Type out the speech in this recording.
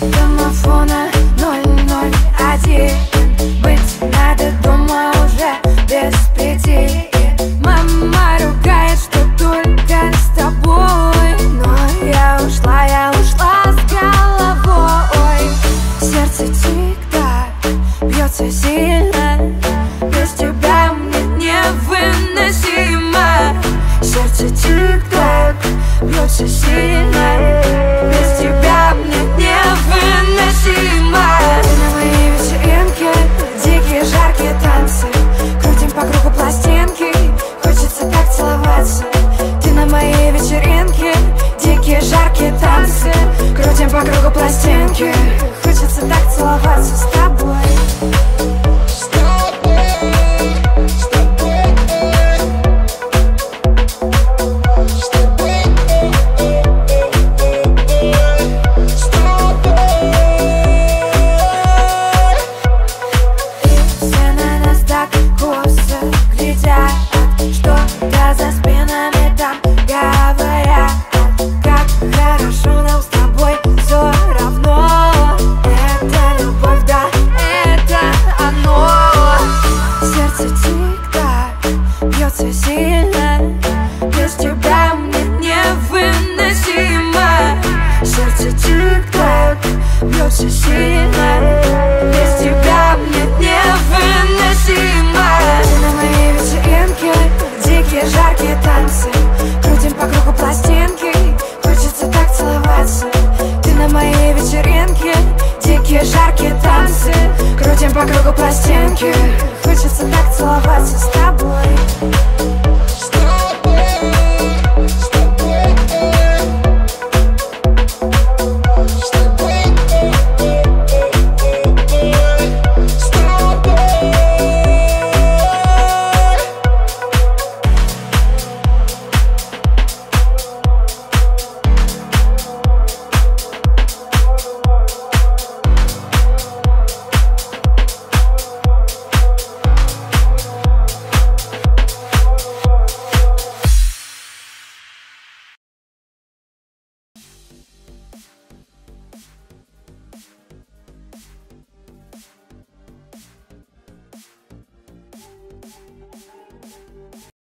домофона 001 Быть надо дома уже без пяти. Мама ругает, что только с тобой. Но я ушла, я ушла с головой. Сердце тик-так, бьется сильно. Без тебя мне невыносимо. Сердце тик-так, бьется сильно Крутим по кругу пластинки, бьется сильно. Без тебя мне невыносимо. Сердце тик-так, бьется сильно. Без тебя мне невыносимо. Ты на моей вечеринке, дикие жаркие танцы? Крутим по кругу пластинки, хочется так целоваться. Ты на моей вечеринке, дикие жаркие танцы. Крутим по кругу пластинки, хочется так целоваться